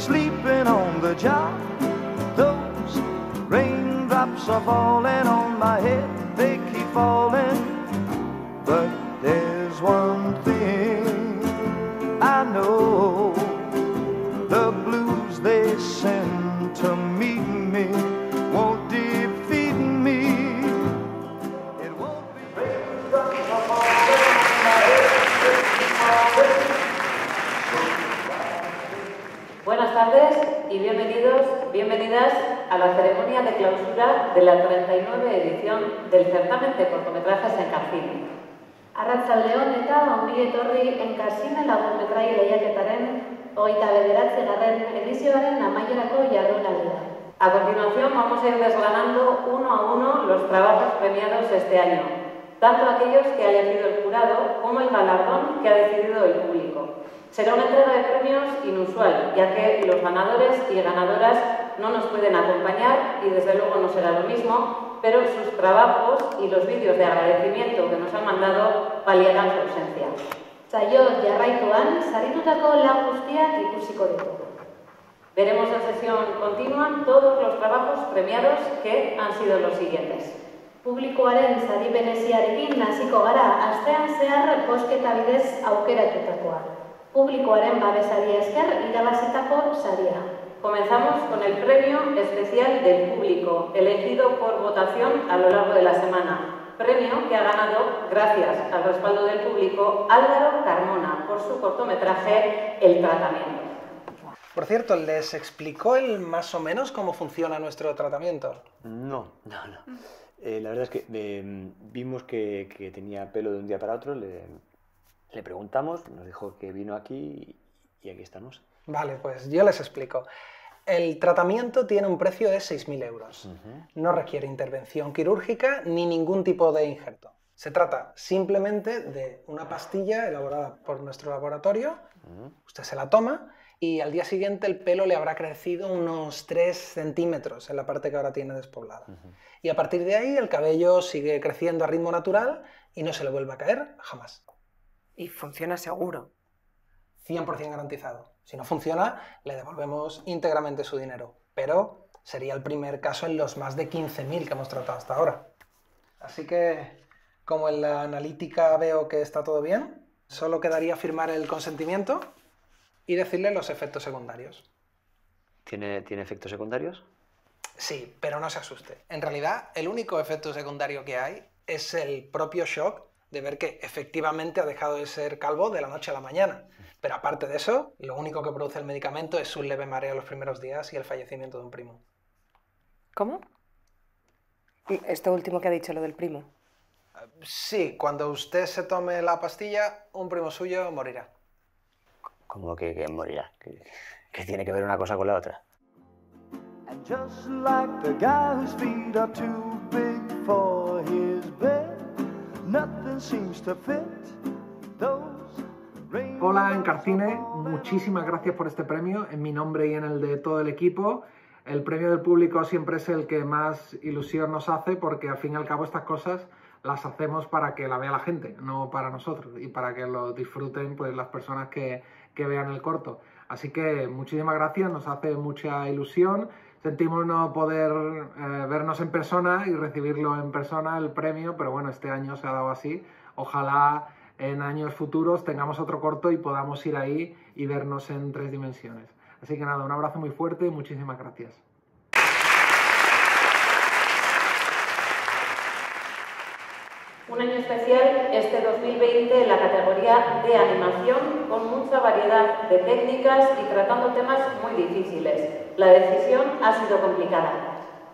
Sleeping on the job, those raindrops are falling on my head, they keep falling. But there's one thing I know a la ceremonia de clausura de la 39 edición del certamen de cortometrajes en Carcine. Arratzaldeon eta ongi etorri enkasine lagunmetrai lehiaketaren hogeita bederatzi garren edizioaren amaierako jardunaldia. A continuación vamos a ir desgranando uno a uno los trabajos premiados este año, tanto aquellos que ha elegido el jurado como el galardón que ha decidido el público. Será una entrega de premios inusual, ya que los ganadores y ganadoras no nos pueden acompañar y desde luego no será lo mismo, pero sus trabajos y los vídeos de agradecimiento que nos han mandado paliarán su ausencia. Saio jarraituan, saritutako lan guztiak ikusiko ditugu. Veremos en sesión continua todos los trabajos premiados que han sido los siguientes. Publikoaren sari bereziarekin hasiko gara astean zehar bosketa bidez aukeratutakoa. Publikoaren babesari esker irabazitako saria. Comenzamos con el premio especial del público, elegido por votación a lo largo de la semana. Premio que ha ganado, gracias al respaldo del público, Álvaro Carmona por su cortometraje El tratamiento. Por cierto, ¿les explicó él más o menos cómo funciona nuestro tratamiento? No, no, no. Eh, la verdad es que eh, vimos que, que tenía pelo de un día para otro, le, le preguntamos, nos dijo que vino aquí y, y aquí estamos. Vale, pues yo les explico. El tratamiento tiene un precio de 6.000 euros. No requiere intervención quirúrgica ni ningún tipo de injerto. Se trata simplemente de una pastilla elaborada por nuestro laboratorio. Usted se la toma y al día siguiente el pelo le habrá crecido unos 3 centímetros en la parte que ahora tiene despoblada. Y a partir de ahí el cabello sigue creciendo a ritmo natural y no se le vuelve a caer jamás. Y funciona seguro. 100% garantizado. Si no funciona, le devolvemos íntegramente su dinero. Pero sería el primer caso en los más de 15.000 que hemos tratado hasta ahora. Así que, como en la analítica veo que está todo bien, solo quedaría firmar el consentimiento y decirle los efectos secundarios. ¿Tiene, ¿Tiene efectos secundarios? Sí, pero no se asuste. En realidad, el único efecto secundario que hay es el propio shock de ver que efectivamente ha dejado de ser calvo de la noche a la mañana. Pero aparte de eso, lo único que produce el medicamento es un leve mareo los primeros días y el fallecimiento de un primo. ¿Cómo? Esto último que ha dicho, lo del primo. Sí, cuando usted se tome la pastilla, un primo suyo morirá. ¿Cómo que, que morirá? ¿Qué, qué tiene que ver una cosa con la otra? And just like the guy whose feet are too big for Hola Encarcine, muchísimas gracias por este premio en mi nombre y en el de todo el equipo. El premio del público siempre es el que más ilusión nos hace porque al fin y al cabo estas cosas las hacemos para que la vea la gente, no para nosotros y para que lo disfruten pues las personas que, que vean el corto. Así que muchísimas gracias, nos hace mucha ilusión. Sentimos no poder eh, vernos en persona y recibirlo en persona el premio, pero bueno, este año se ha dado así. Ojalá en años futuros tengamos otro corto y podamos ir ahí y vernos en tres dimensiones. Así que nada, un abrazo muy fuerte y muchísimas gracias. Un año especial este 2020 en la categoría de animación con mucha variedad de técnicas y tratando temas muy difíciles. La decisión ha sido complicada.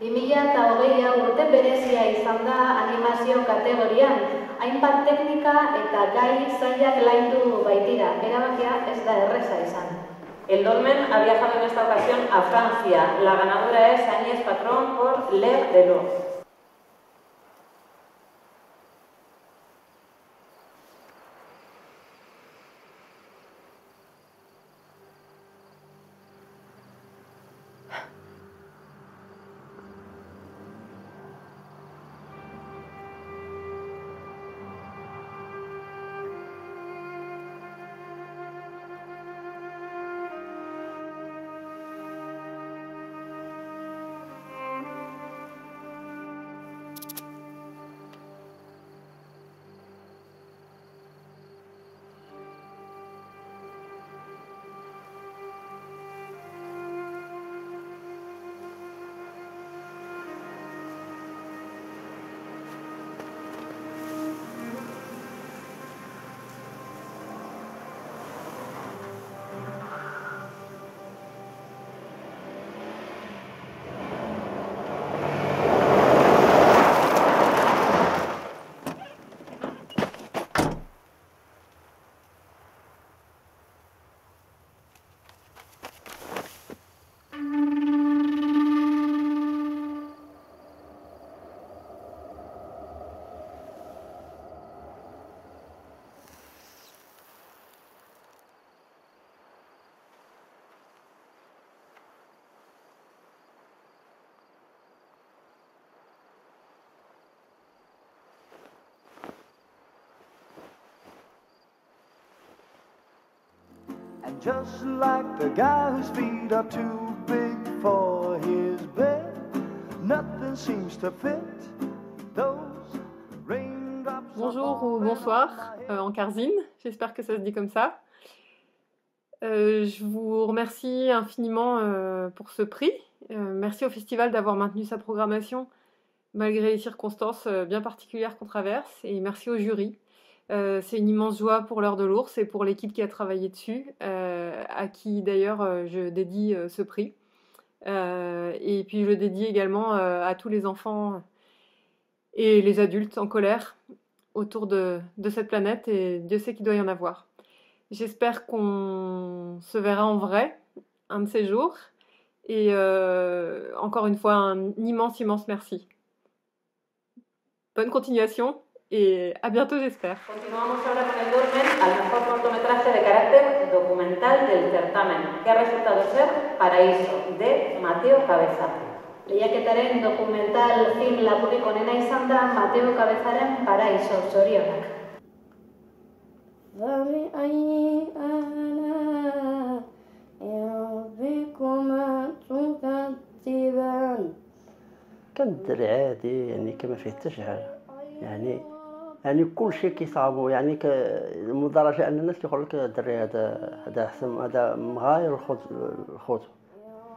2008 urte berezia izan da animazio kategorian, hainbat teknika eta gai zailak laindu baitira, erabakia ez da erreza izan. El dolmen ha viajado en esta ocasión a Francia. La ganadora es Agnès Patron por L'air de l'eau. And just like the guy whose feet are too big for his bed, nothing seems to fit those raindrops. Bonjour ou bonsoir euh, en Carzine, j'espère que ça se dit comme ça. Euh, je vous remercie infiniment euh, pour ce prix. Merci au festival d'avoir maintenu sa programmation malgré les circonstances bien particulières qu'on traverse. Et merci au jury. Euh, c'est une immense joie pour l'heure de l'ours et pour l'équipe qui a travaillé dessus, euh, à qui d'ailleurs euh, je dédie ce prix. Et puis je le dédie également à tous les enfants et les adultes en colère autour de, cette planète et Dieu sait qu'il doit y en avoir. J'espère qu'on se verra en vrai un de ces jours. Et encore une fois, un immense, immense merci. Bonne continuation et à bientôt, j'espère. Continuamos ahora con el dolmen al mejor cortometraje de carácter documental del certamen, que ha resultado ser Paraíso, de Mateo Cabeza. Lehiaketaren dokumental film lapurrik onena izan da Mateo Cabezaren Paraiso zorionak. فبأي آلاء ربكما تكذبان كان الدري عادي يعني كما فيه حتى شي حاجه يعني يعني كل شيء كيصاوبوا يعني ك... لدرجه أن الناس كيقول لك الدري هذا هذا أحسن هذا مغاير الخوت الخوت.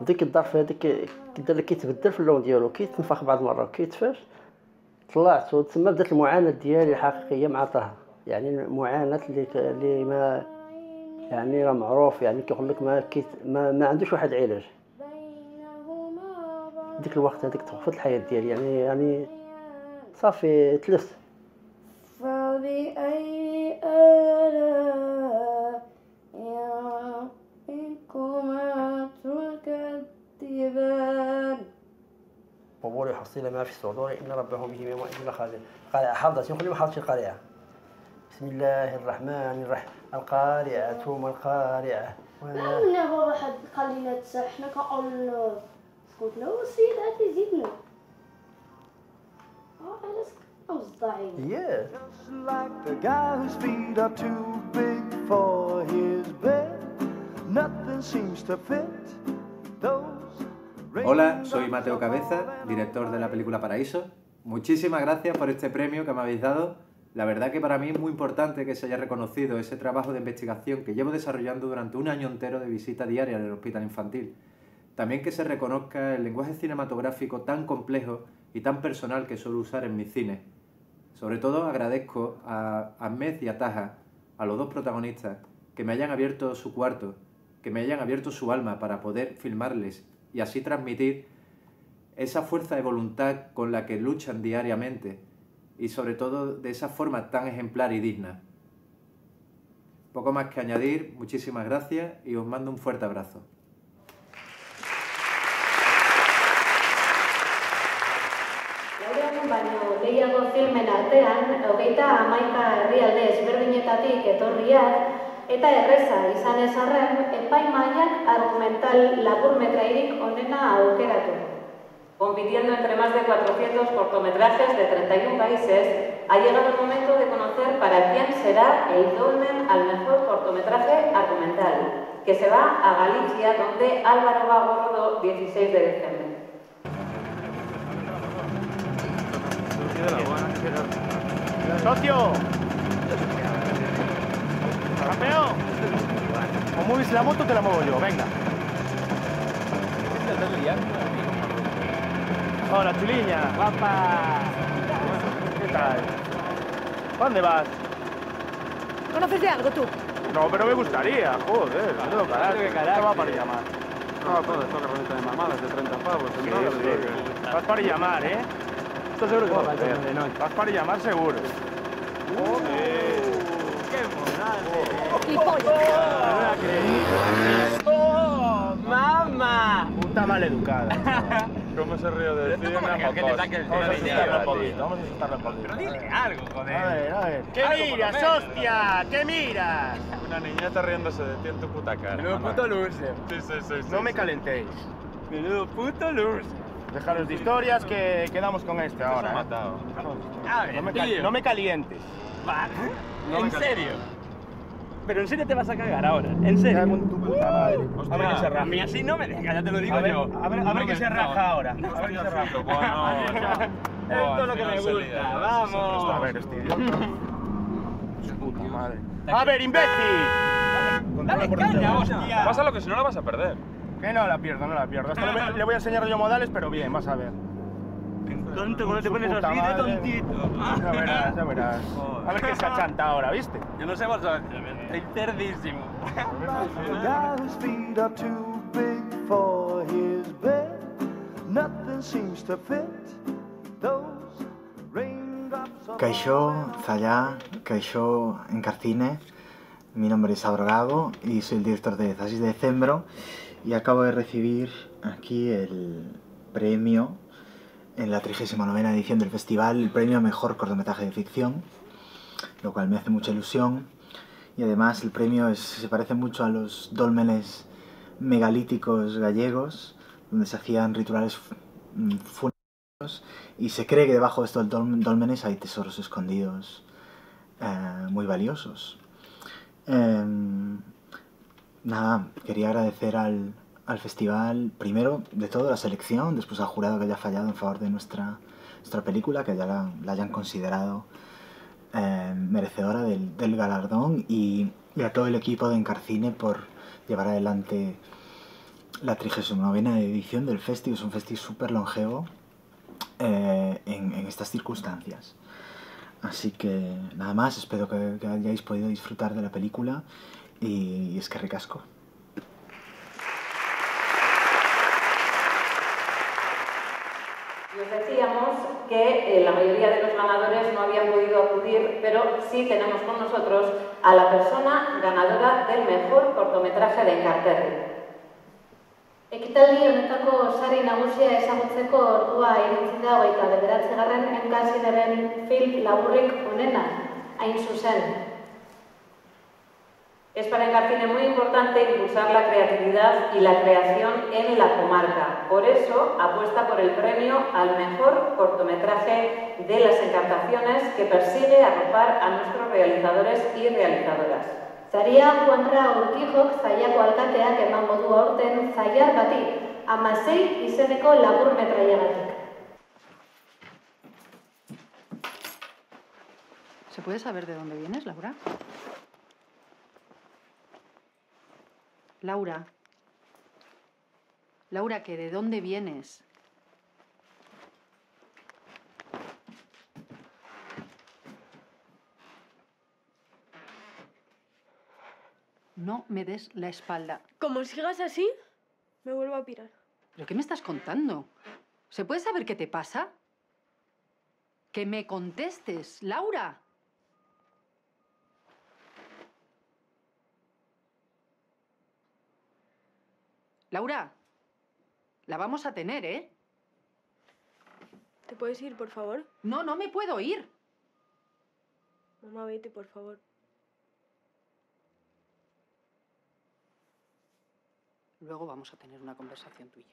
وديك الظرف هذيك كيدير كيتبدل في اللون ديالو كيتنفخ بعض المرات كيتفاش طلعت وتسمى بدات المعاناة ديالي الحقيقية مع طه يعني المعاناة اللي اللي ما يعني راه معروف يعني كيقول لك ما كيت ما, ما عندوش واحد علاج. ديك الوقت هذيك توقفت الحياة ديالي يعني يعني صافي تلفت فبأي آلاء ربكما تكذبان. ما في الصدور إن ربه به بهم يومئذ لخبير قال أحضت يخلي محط القارعة بسم الله الرحمن الرحيم. القارعة ما القارعة ما هو واحد قال لنا تسحنا كأول سكوتنا وسيد أتي زيدنا Yeah. Just like the guy whose feet are too big for his bed. Nothing seems to fit. Hola, soy Mateo Cabeza, director de la película Paraíso. Muchísimas gracias por este premio que me habéis dado. La verdad que para mí es muy importante que se haya reconocido ese trabajo de investigación que llevo desarrollando durante un año entero de visita diaria en el hospital infantil. También que se reconozca el lenguaje cinematográfico tan complejo y tan personal que suelo usar en mis cines. Sobre todo agradezco a Ahmed y a Taja, a los dos protagonistas, que me hayan abierto su cuarto, que me hayan abierto su alma para poder filmarles y así transmitir esa fuerza de voluntad con la que luchan diariamente y sobre todo de esa forma tan ejemplar y digna. Poco más que añadir, muchísimas gracias y os mando un fuerte abrazo. Artean, hogeita hamaika herrialde ezberdinetatik etorriak eta erreza izan ez arren, epaimaiak argumental laburmetrairik onena aukeratu. Compitiendo entre más de 400 cortometrajes de 31 países, ha llegado el momento de conocer para quién será el dolmen al mejor cortometraje argumental, que se va a Galicia, donde Álvaro va gordo 16 de diciembre. ¡Socio! ¡Campeón! O mueves la moto, te la muevo yo, venga. Hola, chuliña. Guapa. ¿Qué tal? ¿Pa ¿Dónde vas? ¿Conoces de algo tú? No, pero me gustaría, joder. No, carajo. qué va para llamar. No, todo esto que de mamadas de 30 pavos. Sí, sí. Vas para llamar, ¿eh? Esto seguro que va a hacer. Vas para llamar seguro. ¡Qué pollo. ¡Oh, mamá! Puta maleducada. ¿Cómo se ríe de ti? Vamos a asustarla un poquito, vamos a un poquito. Pero dile algo, joder. A ver, a ver. ¿Qué por miras, hostia? ¿Qué miras? Una niñata riéndose de ti en tu puta cara. Menudo puto loser. Sí, sí, sí. No me calentéis. Menudo puto loser. Dejaros de historias que quedamos con este ahora. ha ¿eh? matado. no, me cal- no me calientes. No ¿En me serio? Pero en serio te vas a cagar ahora, en serio. tu puta madre. A ver que se raja. A mí así no me deja, ya te lo digo A ver, yo. a ver, a ver que se raja ahora. A ver que se raja. Esto es lo que me gusta, vamos. A ver, este idiota. Su puta madre. A ver, imbécil. Dale caña, hostia. Pásalo que si no la vas a perder. Que no la pierdo, no la pierdo. Hasta le, le voy a enseñar yo modales, pero bien, vas a ver. Tonto, cuando te pones así de tontito. Ya verás, ya verás. A ver qué se achanta ahora, ¿viste? Yo no sé vosotros, estoy cerdísimo. The guy whose feet are too big for his bed. Nothing seems to fit those raindrops on Kaixo, Zaya, Kaixo Encarcine. Mi nombre es Abrogado y soy el director de Zasis de Decembro y acabo de recibir aquí el premio en la 39 edición del festival, el premio a Mejor Cortometraje de Ficción, lo cual me hace mucha ilusión y además el premio se parece mucho a los dólmenes megalíticos gallegos, donde se hacían rituales funerarios y se cree que debajo de estos dólmenes hay tesoros escondidos eh, muy valiosos. Em, nada, quería agradecer al, al festival, primero de todo la selección, después al jurado que haya fallado en favor de nuestra, nuestra película, que ya la, hayan considerado eh, merecedora del, galardón y, y a todo el equipo de Encarcine por llevar adelante la 39 edición del festi, es un festi súper longevo eh, en, estas circunstancias. Así que nada más, espero que hayáis podido disfrutar de la película y, y es que ricasco. Y os decíamos que eh, la mayoría de los ganadores no habían podido acudir, pero sí tenemos con nosotros a la persona ganadora del mejor cortometraje de Encarterri. Ekitaldi honetako sari nagusia ezagutzeko ordua iritsi da hogeita bederatzigarren enkasineren film laburrik onena, hain zuzen. Es para Encarcine muy importante impulsar la creatividad y la creación en la comarca. Por eso apuesta por el premio al mejor cortometraje de las encartaciones que persigue arropar a nuestros realizadores y realizadoras. Zaria Juanra Urquijok zaiako alkateak emango du aurten zaiar bati, amasei izeneko labur metraiagatik. ¿Se puede saber de dónde vienes, Laura? Laura. Laura, que de dónde vienes. No me des la espalda. Como sigas así, me vuelvo a pirar. ¿Pero qué me estás contando? ¿Se puede saber qué te pasa? Que me contestes, Laura. Laura, la vamos a tener, ¿eh? ¿Te puedes ir, por favor? No, no me puedo ir. Mamá, vete, por favor. Luego vamos a tener una conversación tú y yo.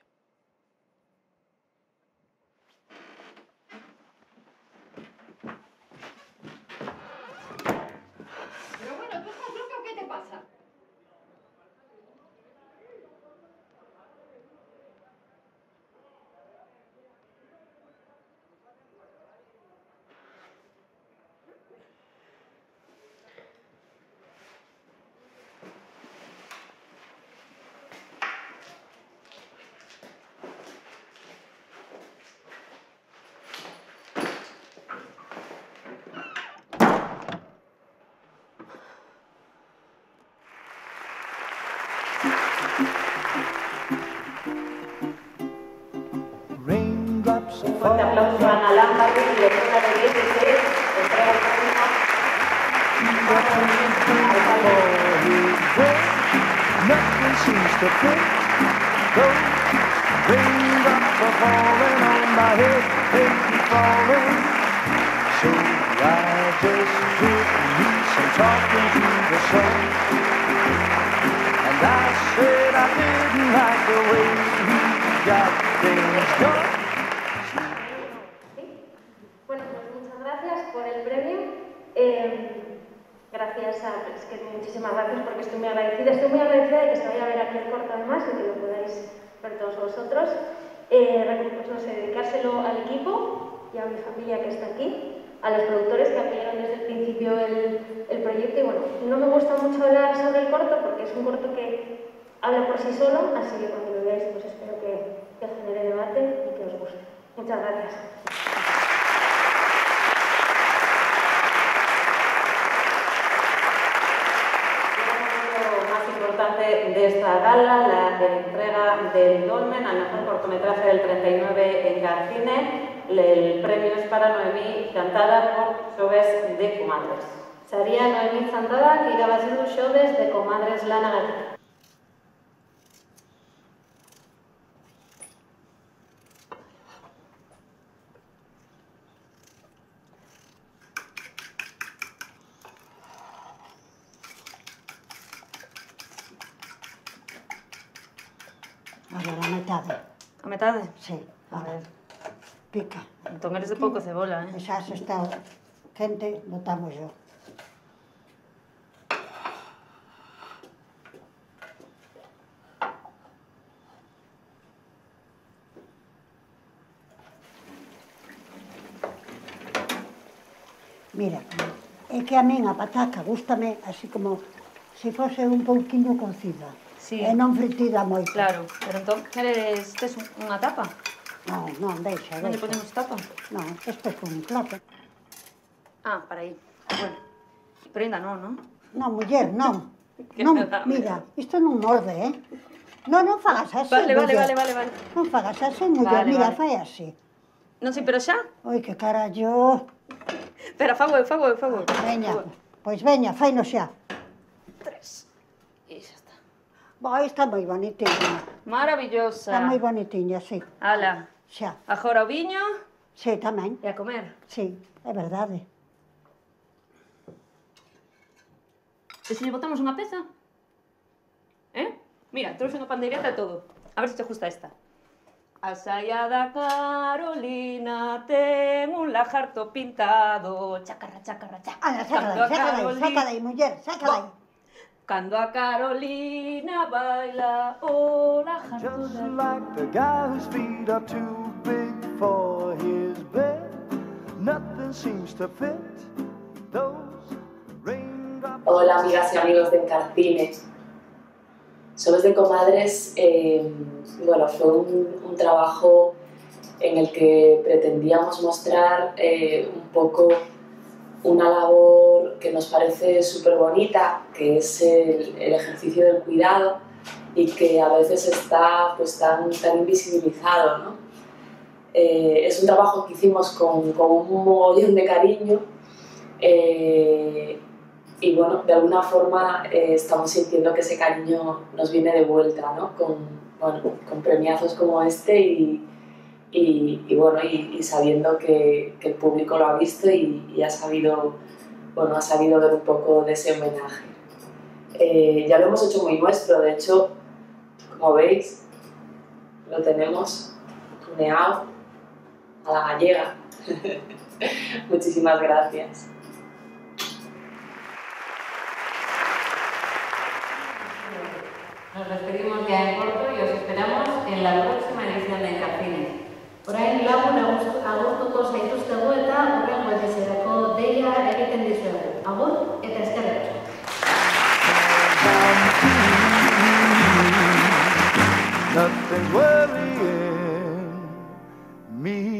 Seems to fit. Those raindrops are falling on my head, they keep falling. So I just did me some talking to the sun. And I said I didn't like the way he got things done. Gracias a. Es que muchísimas gracias porque estoy muy agradecida. Estoy muy agradecida de que se vaya a ver aquí el corto además y que lo podáis ver todos vosotros. Eh, no sé, dedicárselo al equipo y a mi familia que está aquí, a los productores que apoyaron desde el principio el, proyecto. Y bueno, no me gusta mucho hablar sobre el corto porque es un corto que habla por sí solo, así que cuando lo veáis, pues espero que genere debate y que os guste. Muchas gracias. Lo más importante de esta gala, la entrega del Dolmen al mejor cortometraje del 39 en Garcine. El premio es para Noemí, cantada por Xoves de Comadres. Sería Noemí Zantada, que irabazi du xoves de Comadres Lanagatik. Sí, a ver. Pica. Entón eres de pouco cebola, eh? E xa se está quente, botamos yo. Mira, é que a min a pataca gústame así como se fose un pouquiño cocida sí. e non fritida moito. Claro, pero entón queres tes unha tapa? Non, non, deixa, deixa. Non le ponemos tapa? Non, este é un plato. Ah, para aí. Bueno, pero ainda non, non? Non, muller, non. non, mira, isto non morde, eh? Non, non fagas así, Vale, vale, muller. vale, vale, vale. Non fagas así, muller, vale, mira, vale. fai así. Non sei, pero xa? Oi, que carallo. Espera, fago eu, fago eu, fago eu. Veña, pois veña, faino xa. Tres. E xa está. Esta moi bonitinha. Maravillosa. Está moi bonitinha, sí. Ala. Xa. Agora o viño. Sí, tamén. E a comer. Sí, é verdade. E se lle botamos unha peza? Eh? Mira, trouxe unha pandeireta e todo. A ver se te gusta esta. A saia da Carolina ten un lajarto pintado. Chacarra, chacarra, chacarra. Ala, sácala, sácala, sácala, sácala, muller, sácala. Bo. Cando a Carolina baila o lajarto Just like the guy whose feet are too big for his bed. Nothing seems to fit those raindrops. Hola amigas y amigos de Encarcine. Somos de Comadres, eh, bueno, fue un, un trabajo en el que pretendíamos mostrar eh, un poco una labor que nos parece súper bonita, que es el, el ejercicio del cuidado y que a veces está pues, tan, tan invisibilizado. ¿no? Eh, es un trabajo que hicimos con, con un mogollón de cariño eh, y bueno, de alguna forma eh, estamos sintiendo que ese cariño nos viene de vuelta, ¿no? Con, bueno, con premiazos como este y, y, y bueno, y, y sabiendo que, que, el público lo ha visto y, ha sabido, bueno, ha sabido ver un poco de ese homenaje. Eh, ya lo hemos hecho muy nuestro, de hecho, como veis, lo tenemos tuneado a la gallega. Muchísimas gracias. Nos despedimos ya en corto y os esperamos en la próxima edición de Encarcines. Orain lagu agurtuko zaituztegu eta horrengo edizerako deia egiten dizuegu. Agur eta eskerrak. Nothing's worrying me.